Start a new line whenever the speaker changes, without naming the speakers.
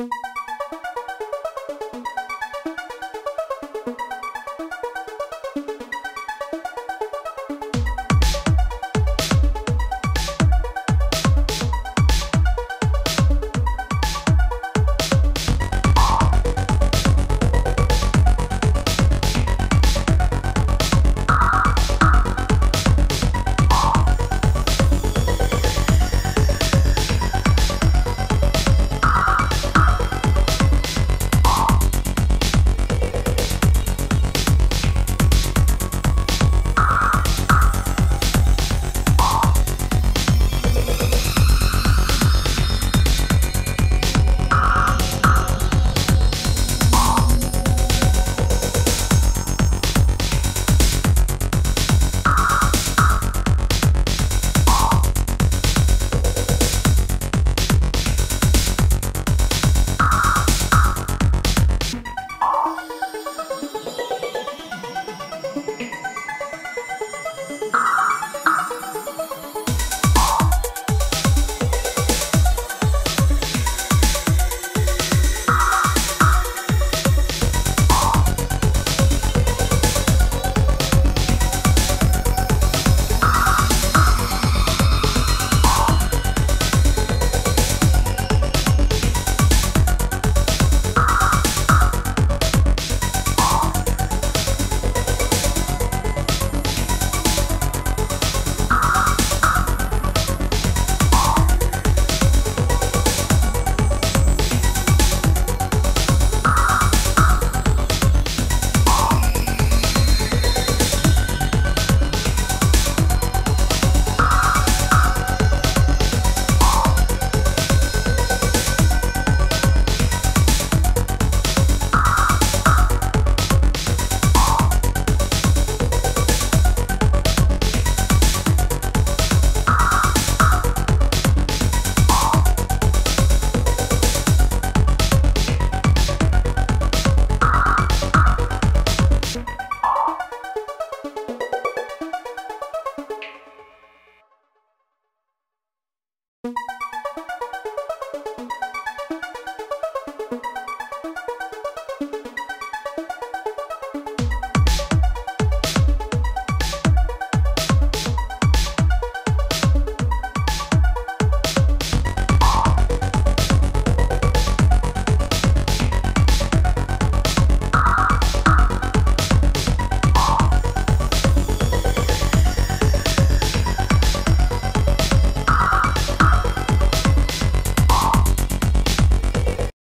you